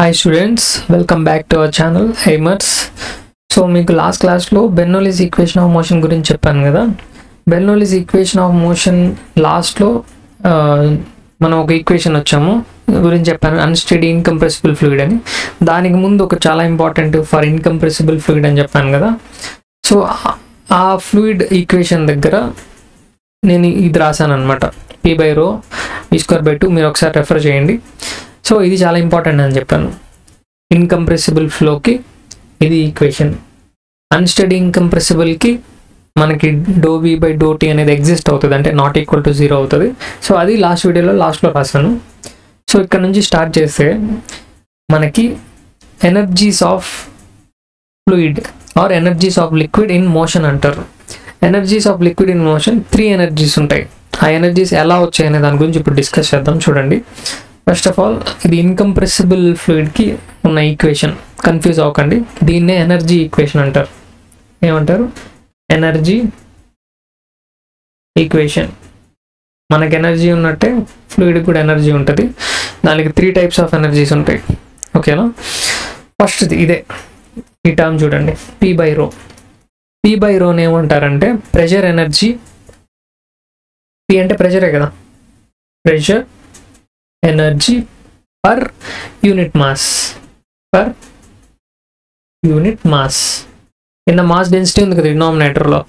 Hi students welcome back to our channel హైమర్స్ so మీకు last క్లాస్లో Bernoulli's equation of motion గురించి చెప్పాను కదా. బెర్నోలిస్ ఈక్వేషన్ ఆఫ్ మోషన్ లాస్ట్లో మనం ఒక ఈక్వేషన్ వచ్చాము. గురించి చెప్పాను అన్స్టడీ ఇన్కంప్రెసిబుల్ ఫ్లూయిడ్ అని. దానికి ముందు ఒక చాలా ఇంపార్టెంట్ ఫర్ ఇన్కంప్రెసిబుల్ ఫ్లూయిడ్ అని చెప్పాను కదా. సో ఆ ఫ్లూయిడ్ ఈక్వేషన్ దగ్గర నేను ఇది రాశాను అనమాట పీ బై రో ఈ స్క్వేర్ బై టూ మీరు ఒకసారి రెఫర్ చేయండి. సో ఇది చాలా ఇంపార్టెంట్ అని చెప్పాను. ఇన్కంప్రెసిబుల్ ఫ్లోకి ఇది ఈక్వేషన్ అన్స్టడీ ఇన్కంప్రెసిబుల్కి మనకి do v by do t అనేది ఎగ్జిస్ట్ అవుతుంది. అంటే నాట్ ఈక్వల్ టు జీరో అవుతుంది. సో అది లాస్ట్ వీడియోలో లాస్ట్లో రాశాను. సో ఇక్కడ నుంచి స్టార్ట్ చేస్తే మనకి energies of fluid or energies of liquid in motion అంటారు. Energies of liquid in motion three energies ఉంటాయి. ఆ ఎనర్జీస్ ఎలా వచ్చాయనే దాని గురించి ఇప్పుడు డిస్కస్ చేద్దాం. చూడండి. ఫస్ట్ ఆఫ్ ఆల్ ఇది ఇన్కంప్రెసిబుల్ ఫ్లూయిడ్కి ఉన్న ఈక్వేషన్ కన్ఫ్యూజ్ అవ్వకండి. దీన్నే ఎనర్జీ ఈక్వేషన్ అంటారు. ఏమంటారు? ఎనర్జీ ఈక్వేషన్ మనకి ఎనర్జీ ఉన్నట్టే ఫ్లూయిడ్ కూడా ఎనర్జీ ఉంటుంది. దానికి త్రీ టైప్స్ ఆఫ్ ఎనర్జీస్ ఉంటాయి. ఓకేనా ఫస్ట్ ఇదే. ఈ టర్మ్ చూడండి. P by rho p by రోని ఏమంటారంటే ప్రెషర్ ఎనర్జీ పి అంటే ప్రెషరే కదా? Pressure energy per unit mass. Per unit mass. కింద మాస్ డెన్సిటీ ఉంది కదా డినామినేటర్లో.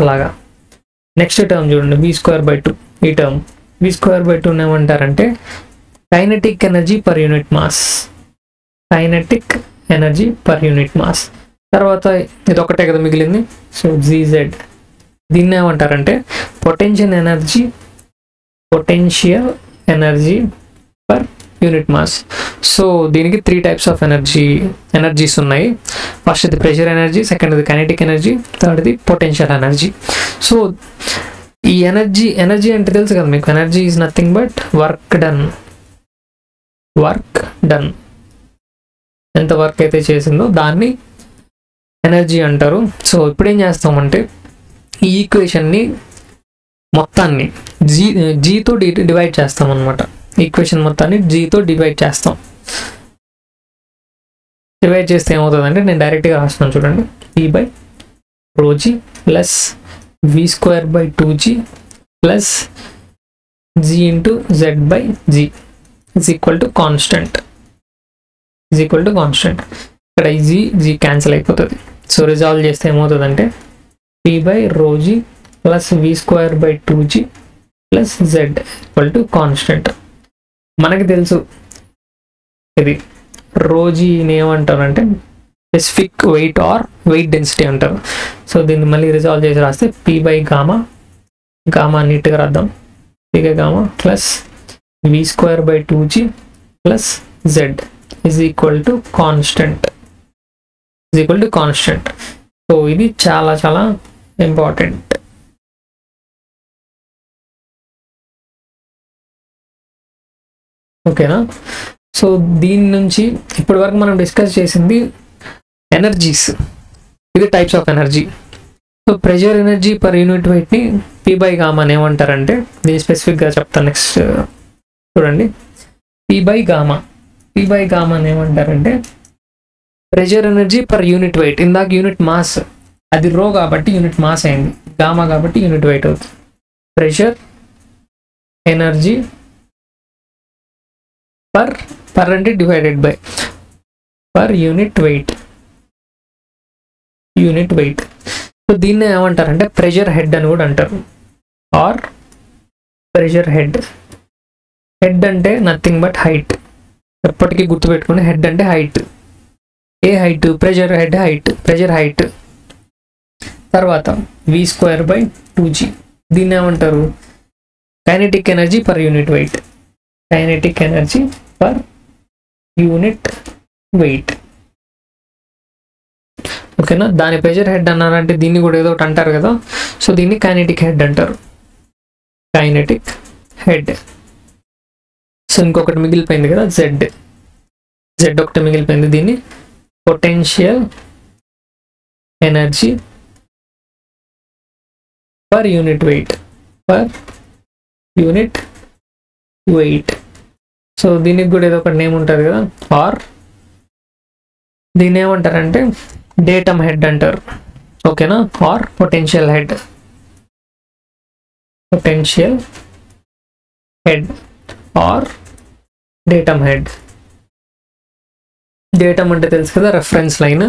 అలాగా. నెక్స్ట్ టర్మ్ చూడండి బీ స్క్వేర్ బై టూ. ఈ term. V square by two ఏమంటారంటే kinetic energy per unit mass. Kinetic energy per unit mass. తర్వాత ఇది ఒకటే కదా మిగిలింది. సో జీజెడ్ దీన్ని ఏమంటారంటే potential energy potential energy per unit mass. So దీనికి three types of energy energies ఉన్నాయి. ఫస్ట్ ఇది ప్రెషర్ ఎనర్జీ సెకండ్ ఇది కైనెటిక్ ఎనర్జీ థర్డ్ ఇది పొటెన్షియల్ ఎనర్జీ సో ఈ ఎనర్జీ ఎనర్జీ అంటే తెలుసు కదా మీకు energy is nothing but work done work done ఎంత వర్క్ అయితే చేసిందో దాన్ని ఎనర్జీ అంటారు. సో ఇప్పుడు ఏం చేస్తామంటే ఈ ఈక్వేషన్ని మొత్తాన్ని జీ జీతో డి డివైడ్ చేస్తాం అనమాట ఈక్వేషన్ మొత్తాన్ని జీతో డివైడ్ చేస్తాం. డివైడ్ చేస్తే ఏమవుతుందంటే నేను డైరెక్ట్గా రాస్తున్నాను చూడండి. P by rho g plus v square by two g plus g into z by g is equal to constant is equal to constant ఇక్కడ ఈ జీ జీ క్యాన్సిల్ అయిపోతుంది. సో రిజాల్వ్ చేస్తే ఏమవుతుందంటే p by rho g plus v square by two g plus z equal to constant మనకి తెలుసు. ఇది రోజీని ఏమంటారంటే specific weight or weight density అంటారు. సో దీన్ని మళ్ళీ రిజాల్వ్ చేసి రాస్తే పీ బై గామా గామా నీట్గా రాద్దాం. P by gamma plus v square by two g plus z is equal to constant is equal to constant so ఇది చాలా చాలా ఇంపార్టెంట్ ఓకేనా? సో దీని నుంచి ఇప్పటి వరకు మనం డిస్కస్ చేసింది ఎనర్జీస్. ఇది types of energy so pressure energy per unit వెయిట్ని P by gamma అని ఏమంటారంటే దీన్ని స్పెసిఫిక్గా చెప్తాను నెక్స్ట్ చూడండి. P by gamma p by gamma అని ఏమంటారంటే pressure energy per unit weight ఇందాక యూనిట్ మాస్ అది రో కాబట్టి యూనిట్ మాస్ అయింది. గామా కాబట్టి యూనిట్ వెయిట్ అవుతుంది. ప్రెషర్ ఎనర్జీ పర్ పర్ అంటే divided by per unit weight unit weight so దీన్ని ఏమంటారంటే ప్రెషర్ హెడ్ అని కూడా అంటారు. ఆర్ ప్రెషర్ హెడ్ హెడ్ అంటే నథింగ్ బట్ హైట్ ఎప్పటికీ గుర్తుపెట్టుకుని హెడ్ అంటే హైట్ ఏ height pressure head height pressure height తర్వాత v square by two g దీన్ని ఏమంటారు? Kinetic energy per unit weight kinetic energy per unit weight ఓకేనా దాని ప్రెషర్ హెడ్ అన్నారంటే దీన్ని కూడా ఏదో ఒకటి అంటారు కదా? సో దీన్ని కైనెటిక్ హెడ్ అంటారు. కైనెటిక్ హెడ్ సో ఇంకొకటి మిగిలిపోయింది కదా? జెడ్ జెడ్ ఒకటి మిగిలిపోయింది దీన్ని. Potential energy per unit weight per unit weight so దీనికి కూడా ఏదో ఒక నేమ్ ఉంటుంది కదా. ఆర్ దీన్ని ఏమంటారంటే డేటమ్ హెడ్ అంటారు. ఓకేనా or potential head potential head or datum head datum అంటే తెలుసు కదా రెఫరెన్స్ లైన్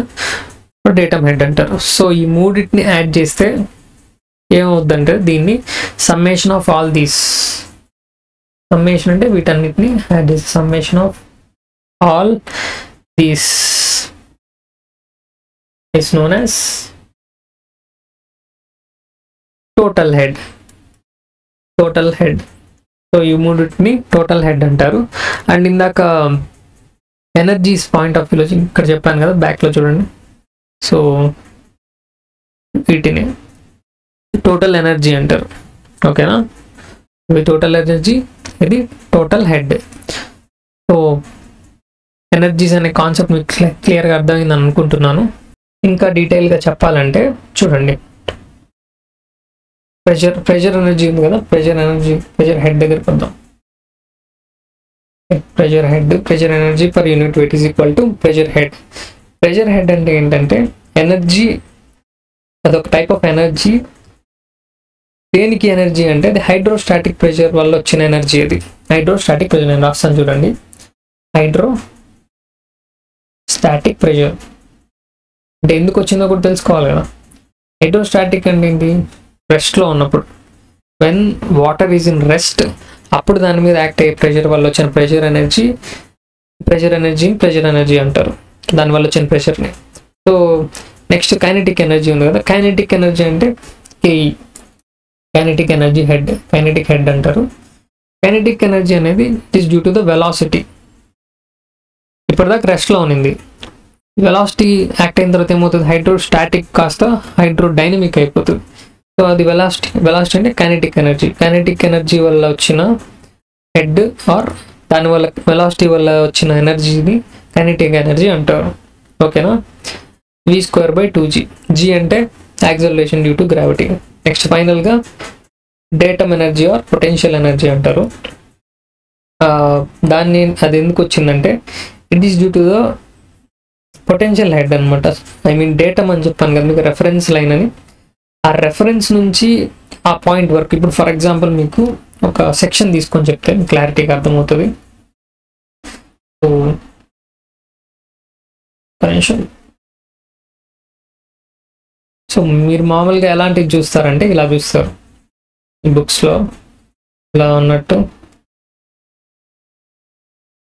డేటమ్ హెడ్ అంటారు. సో ఈ మూడింటిని యాడ్ చేస్తే ఏమవుద్దంటే దీన్ని summation of all these summation అంటే వీటన్నిటిని head is summation of all these is known as total head total head so ఈ మూడింటిని టోటల్ హెడ్ అంటారు. అండ్ ఇందాక ఎనర్జీస్ పాయింట్ ఆఫ్ వ్యూలో ఇక్కడ చెప్పాను కదా బ్యాక్లో చూడండి. సో వీటిని టోటల్ ఎనర్జీ అంటారు. ఓకేనా ఇవి టోటల్ ఎనర్జీ ఇది టోటల్ హెడ్ సో ఎనర్జీస్ అనే కాన్సెప్ట్ మీకు క్లియర్గా అర్థమైంది అనుకుంటున్నాను. ఇంకా డీటెయిల్గా చెప్పాలంటే చూడండి. ప్రెషర్ ప్రెషర్ ఎనర్జీ ఉంది కదా? ప్రెషర్ ఎనర్జీ ప్రెషర్ హెడ్ దగ్గరికి వద్దాం. Pressure head pressure energy per unit weight is equal to pressure head pressure head అంటే ఏంటంటే ఎనర్జీ అదొక టైప్ ఆఫ్ ఎనర్జీ దేనికి ఎనర్జీ అంటే అది హైడ్రోస్టాటిక్ ప్రెషర్ వల్ల వచ్చిన ఎనర్జీ అది. హైడ్రోస్టాటిక్ ప్రెషర్ నేను రాస్తాను చూడండి. హైడ్రో స్టాటిక్ ప్రెషర్ అంటే ఎందుకు వచ్చిందో కూడా తెలుసుకోవాలి కదా. హైడ్రోస్టాటిక్ అంటే ఏంటి? రెస్ట్లో ఉన్నప్పుడు. When water is in rest అప్పుడు దాని మీద యాక్ట్ అయ్యే ప్రెషర్ వల్ల వచ్చిన pressure energy pressure energy pressure energy అంటారు. దాని వల్ల వచ్చిన ప్రెషర్ని సో నెక్స్ట్ కైనెటిక్ ఎనర్జీ ఉంది కదా. కైనెటిక్ ఎనర్జీ అంటే KE kinetic energy head kinetic head అంటారు. కైనటిక్ ఎనర్జీ అనేది it is due to the velocity ఇప్పటిదాకా రెస్ట్లో ఉన్నింది. వెలాసిటీ యాక్ట్ అయిన తర్వాత ఏమవుతుంది? హైడ్రోస్టాటిక్ కాస్త హైడ్రోడైనమిక్ అయిపోతుంది. సో అది వెలాసిటీ వెలాసిటీ అంటే కైనటిక్ ఎనర్జీ కైనటిక్ ఎనర్జీ వల్ల వచ్చిన హెడ్ ఆర్ దాని వల్ల వెలాసిటీ వల్ల వచ్చిన ఎనర్జీని కైనటిక్ ఎనర్జీ అంటారు. ఓకేనా v square by two g g అంటే acceleration due to gravity next ఫైనల్గా datum energy or potential energy అంటారు. దాన్ని అది ఎందుకు వచ్చిందంటే it is due to the potential head అనమాట ఐ మీన్ డేటమ్ అని చెప్పాను కదా మీకు రెఫరెన్స్ లైన్ అని. ఆ రెఫరెన్స్ నుంచి ఆ పాయింట్ వరకు ఇప్పుడు ఫర్ ఎగ్జాంపుల్ మీకు ఒక సెక్షన్ తీసుకొని చెప్తే క్లారిటీగా అర్థమవుతుంది. సో నిమిషం. సో మీరు మామూలుగా ఎలాంటివి చూస్తారంటే ఇలా చూస్తారు. బుక్స్లో ఇలా ఉన్నట్టు.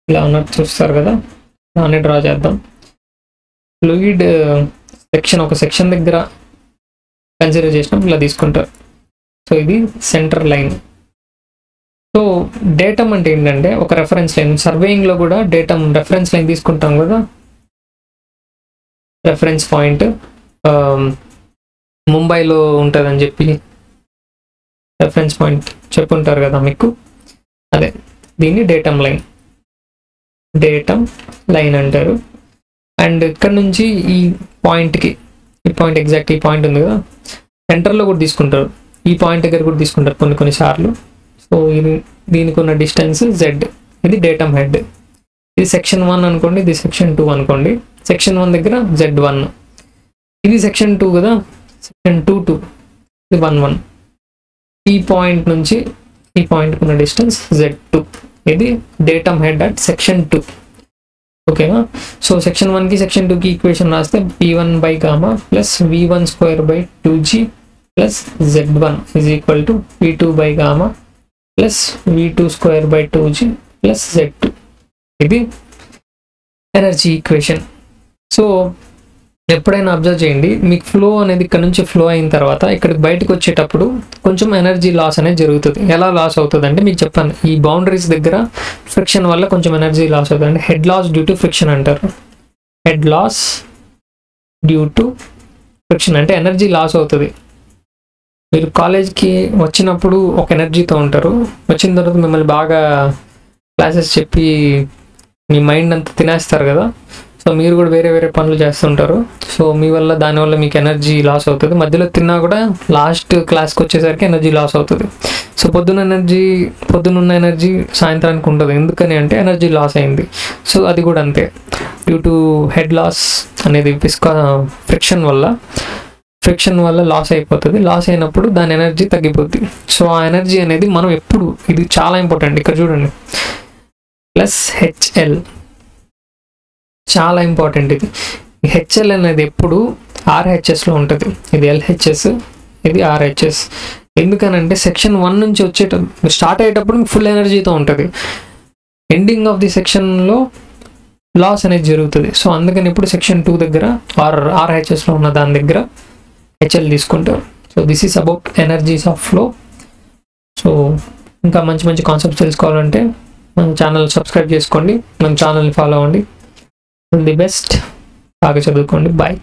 ఇలా ఉన్నట్టు చూస్తారు కదా. దాన్ని డ్రా చేద్దాం. ఫ్లూయిడ్ సెక్షన్ uh, ఒక సెక్షన్ దగ్గర కన్సిడర్ చేసినప్పుడు ఇలా తీసుకుంటారు. సో ఇది సెంటర్ లైన్ సో డేటమ్ అంటే ఏంటంటే ఒక రెఫరెన్స్ లైన్ సర్వేయింగ్లో కూడా డేటమ్ రెఫరెన్స్ లైన్ తీసుకుంటాం కదా. రెఫరెన్స్ పాయింట్ ముంబైలో ఉంటుందని చెప్పి రెఫరెన్స్ పాయింట్ చెప్పుంటారు కదా మీకు? అదే దీన్ని డేటమ్ లైన్ డేటమ్ లైన్ అంటారు. అండ్ ఇక్కడ నుంచి ఈ పాయింట్కి ఈ పాయింట్ ఎగ్జాక్ట్ ఈ పాయింట్ ఉంది కదా? సెంటర్లో కూడా తీసుకుంటారు. ఈ పాయింట్ దగ్గర కూడా తీసుకుంటారు కొన్ని కొన్ని సార్లు. సో ఇది దీనికి ఉన్న డిస్టెన్స్ జెడ్ ఇది డేటమ్ హెడ్ ఇది సెక్షన్ వన్ అనుకోండి ఇది సెక్షన్ టూ అనుకోండి. సెక్షన్ వన్ దగ్గర జెడ్ వన్ ఇది సెక్షన్ టూ కదా? సెక్షన్ టూ టూ ఇది వన్ వన్ ఈ పాయింట్ నుంచి ఈ పాయింట్కి ఉన్న డిస్టెన్స్ జెడ్ టూ ఇది datum head at section two ఓకేనా సో సెక్షన్ వన్కి సెక్షన్ టూకి ఈక్వేషన్ రాస్తే p one by gamma plus v one square by two g plus z one is equal to p two by gamma plus v two square by two g plus z two ఇది energy equation so ఎప్పుడైనా observe చేయండి. మీకు flow అనేది ఇక్కడ నుంచి flow అయిన తర్వాత ఇక్కడికి బయటకు వచ్చేటప్పుడు కొంచెం ఎనర్జీ లాస్ అనేది జరుగుతుంది. ఎలా లాస్ అవుతుంది అంటే మీకు చెప్పాను. ఈ బౌండరీస్ దగ్గర ఫ్రిక్షన్ వల్ల కొంచెం ఎనర్జీ లాస్ అవుతుంది అంటే head loss due to friction అంటారు. Head loss due to friction అంటే ఎనర్జీ లాస్ అవుతుంది. మీరు కాలేజ్కి వచ్చినప్పుడు ఒక ఎనర్జీతో ఉంటారు. వచ్చిన తర్వాత మిమ్మల్ని బాగా క్లాసెస్ చెప్పి మీ మైండ్ అంతా తినేస్తారు కదా. సో మీరు కూడా వేరే వేరే పనులు చేస్తుంటారు. సో మీ వల్ల దానివల్ల మీకు ఎనర్జీ లాస్ అవుతుంది. మధ్యలో తిన్నా కూడా లాస్ట్ క్లాస్కి వచ్చేసరికి ఎనర్జీ లాస్ అవుతుంది. సో పొద్దున్న ఎనర్జీ పొద్దున్న ఎనర్జీ సాయంత్రానికి ఉండదు. ఎందుకని అంటే ఎనర్జీ లాస్ అయింది. సో అది కూడా అంతే. డ్యూ టు హెడ్ లాస్ అనేది విస్కా ఫ్రిక్షన్ వల్ల ఫ్రిక్షన్ వల్ల లాస్ అయిపోతుంది. లాస్ అయినప్పుడు దాని ఎనర్జీ తగ్గిపోద్ది. సో ఆ ఎనర్జీ అనేది మనం ఎప్పుడు ఇది చాలా ఇంపార్టెంట్ ఇక్కడ చూడండి. ప్లస్ హెచ్ఎల్ చాలా ఇంపార్టెంట్ ఇది. హెచ్ఎల్ అనేది ఎప్పుడు ఆర్హెచ్ఎస్లో ఉంటుంది. ఇది ఎల్హెచ్ఎస్ ఇది ఆర్హెచ్ఎస్. ఎందుకనంటే సెక్షన్ వన్ నుంచి వచ్చేట స్టార్ట్ అయ్యేటప్పుడు ఫుల్ ఎనర్జీతో ఉంటుంది. ఎండింగ్ ఆఫ్ ది సెక్షన్లో లాస్ అనేది జరుగుతుంది. సో అందుకని ఇప్పుడు సెక్షన్ టూ దగ్గర ఆర్ ఆర్హెచ్ఎస్లో ఉన్న దాని దగ్గర హెచ్ఎల్ తీసుకుంటారు. So this is about energies of flow. So ఇంకా మంచి మంచి కాన్సెప్ట్స్ తెలుసుకోవాలంటే మన ఛానల్ సబ్స్క్రైబ్ చేసుకోండి. మన ఛానల్ని ఫాలో అవ్వండి. ది బెస్ట్ బాగా చదువుకోండి. బాయ్